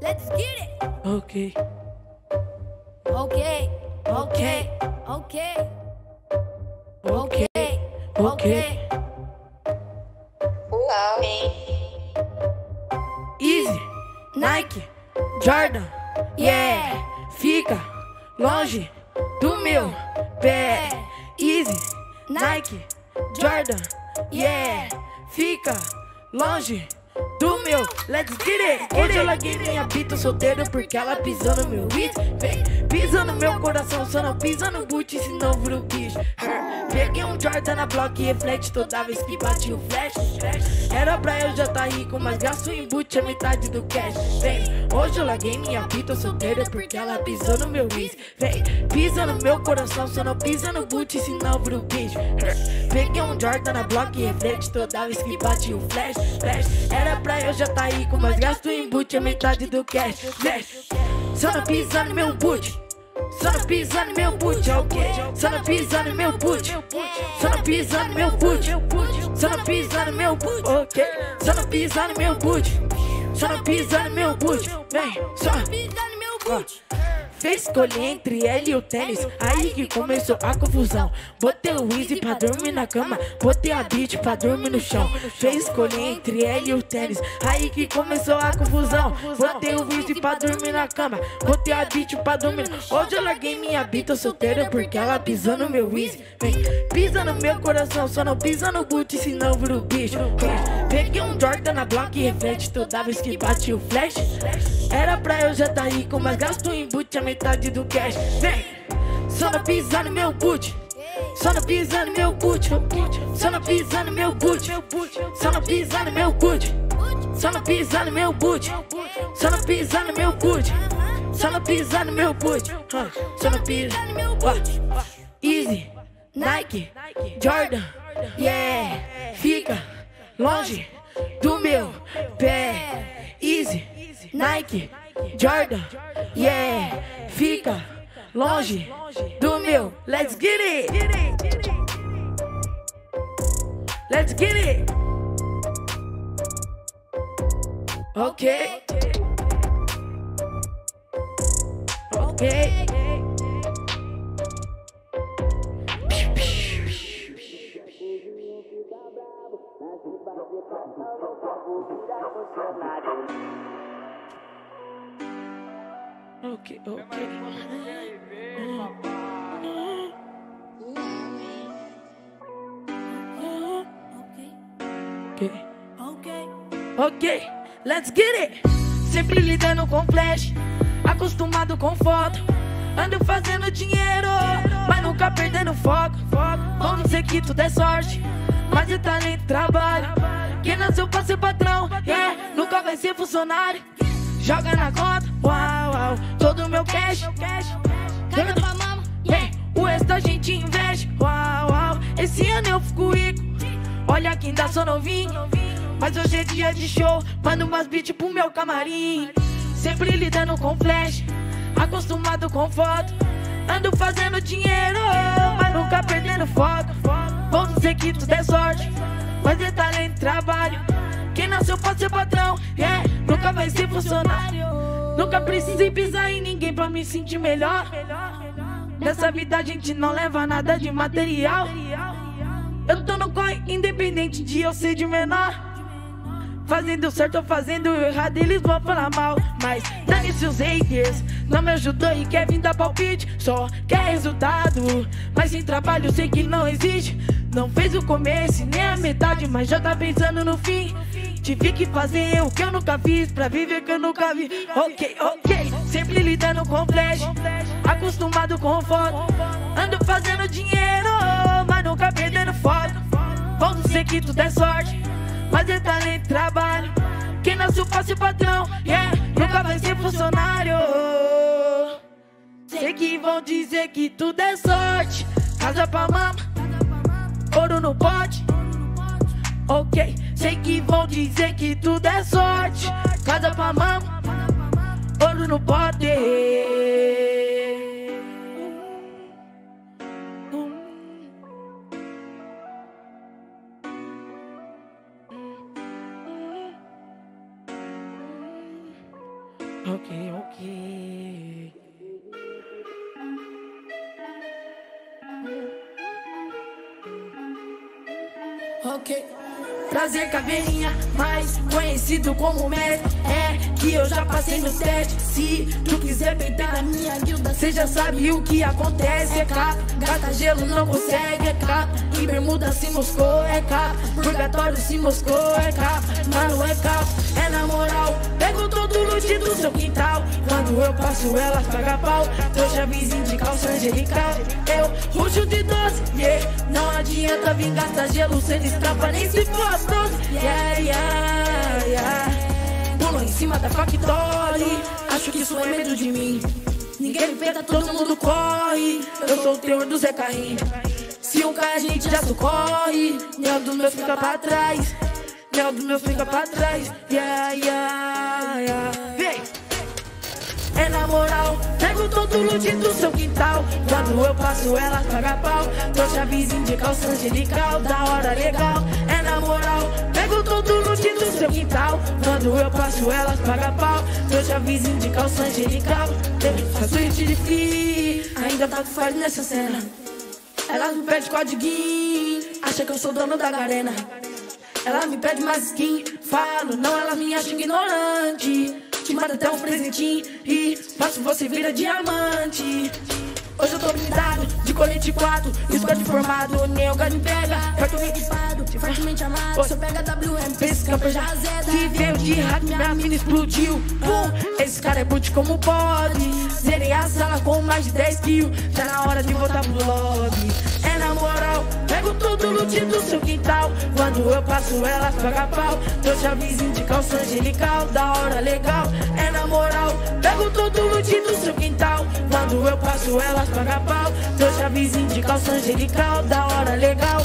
Let's get it. Ok, Okay, okay, okay, ok, okay, ok. Easy, Nike, Jordan, yeah. Fica longe do meu pé. Easy, Nike, Jordan, yeah. Fica longe do meu. Let's get it. Hoje eu larguei minha pita solteira porque ela pisou no meu it. Vem, pisa no meu coração, só não pisa no boot, senão vira o bicho. Peguei um Jordan na block e reflete toda vez que bate o flash. Era pra eu já tá rico, mas gasto em boot a metade do cash. Vem, hoje eu larguei minha pita solteira porque ela pisou no meu it. Vem, pisa no meu coração, só não pisa no boot, senão vira o bicho. Peguei um Jordan na block e reflete toda vez que bate o flash. flash. Era pra eu já tá rico, mas gasto em boot a metade do cash. Flash. Só não pisa no meu boot. Só não pisa no meu boot, ok? Só não pisa no meu boot. Só não pisa no meu boot. Só não pisa no meu boot, ok? Só não pisa no meu boot. Só não pisa no meu boot. Vem, só. Pisa no meu boot. Fez escolher entre ele e o tênis, aí que começou a confusão. Botei o Easy pra dormir na cama, botei a beat pra dormir no chão. Fez escolher entre ele e o tênis, aí que começou a confusão. Botei o Easy pra dormir na cama, botei a beat pra dormir. Hoje eu larguei minha beat solteira porque ela pisou no meu Easy. Vem, pisa no meu coração, só não pisa no boot, senão vira o bicho. Vem, Peguei um Jordan na block e reflete toda vez que bate o flash. Era pra eu já tá rico, mas gasto em boot a metade do cash. Vem, só não pisa no meu boot. Só não pisa no meu boot. Só não pisa no meu boot. Só não pisa no meu boot. Só não pisa no meu boot. Só não pisa no meu boot. Só não pisa no meu boot. Só não pisa no meu boot. Easy, Nike, Jordan, yeah. Fica longe do meu pé. Easy, Nike, Jordan, yeah. Fica longe do meu. Let's get it. Let's get it. Okay. Okay. Ok, ok. Okay, Ok. okay. Ok, let's get it. Sempre lidando com flash, acostumado com foto. Ando fazendo dinheiro, mas nunca perdendo foco. Vão dizer que tudo é sorte, mas é talento trabalho. Quem nasceu pra ser patrão, yeah, nunca vai ser funcionário. Joga na conta, uau, uau, todo meu cash. Joga pra mama. Vem, o resto a gente investe. Uau, uau, esse ano eu fico rico. Olha que ainda sou novinho. Mas hoje é dia de show. Mando umas beats pro meu camarim. Sempre lidando com flash. Acostumado com foto. Ando fazendo dinheiro, mas nunca perdendo foco. Vão dizer que tudo é sorte. Mas é talento e trabalho. Quem nasceu pra ser patrão, yeah, nunca vai ser funcionário. Nunca precisei pisar em ninguém pra me sentir melhor. Nessa vida a gente não leva nada de material. Eu tô no corre independente de eu ser de menor. Fazendo certo ou fazendo errado, eles vão falar mal. Mas dane-se os haters, não me ajudou e quer vir dar palpite. Só quer resultado, mas sem trabalho sei que não existe. Não fez o começo nem a metade, mas já tá pensando no fim. Tive que fazer o que eu nunca fiz pra viver que eu nunca vi. Ok, ok, sempre lidando com flash, acostumado com foto. Ando fazendo dinheiro, mas nunca perdendo foto. Vão dizer que tudo é sorte, mas é talento e trabalho. Quem nasceu ser patrão, yeah, nunca vai ser funcionário. Sei que vão dizer que tudo é sorte. Casa pra mama, ouro no pote. Ok, sei que vão dizer que tudo é sorte. Casa pra mama, ouro no pote. Ok, ok. Prazer caveirinha, mais conhecido como Mestre É que eu já passei no teste Se tu quiser peitar a minha guilda Cê já sabe o que acontece. É capa, gata gelo não consegue. É capa, e bermuda se moscou. É capa, purgatório se moscou. É capa, mano é capa É eu passo elas paga pau Trouxa vizinho de calça angelical Eu ruxo de doce, yeah Não adianta vir gastar gelo Cê escapa nem se for gostoso. Yeah, yeah, yeah. Pulo em cima da factory. Acho que isso é medo de mim. Ninguém me todo mundo corre. Eu sou o teor do Zé Carrinho. Se um cai, a gente já socorre. Neo dos meus fica pra trás. Neo dos meus fica pra trás. Yeah, yeah, yeah. É na moral, pego todo loot do seu quintal. Quando eu passo, ela paga pau. Trouxa vizinho de calça angelical, da hora legal. É na moral, pego todo loot do seu quintal. Quando eu passo, elas paga pau. Trouxa vizinho de calça angelical. Faço hit de free, ainda tá faz nessa cena. Elas me pedem codiguinho, acha que eu sou dono da garena. Ela me pede mais skin, falo, não, ela me acha ignorante. Te manda até um presentinho e faço você vira diamante. Hoje eu tô blindado, de colete 4 Squad formado, nem o me pega Perto equipado, fortemente amado Você pega WM, esse campo já azeda Que veio de hack, minha mina explodiu. Pum, esse cara é boot como pode. Zerei a sala com mais de 10 kills Tá na hora de voltar pro lobby loot do seu quintal. Quando eu passo elas paga pau. Trouxe a vizinho de calça angelical Da hora legal, é na moral. Pego todo o loot do seu quintal. Quando eu passo elas paga pau. Trouxe a vizinho de calça angelical Da hora legal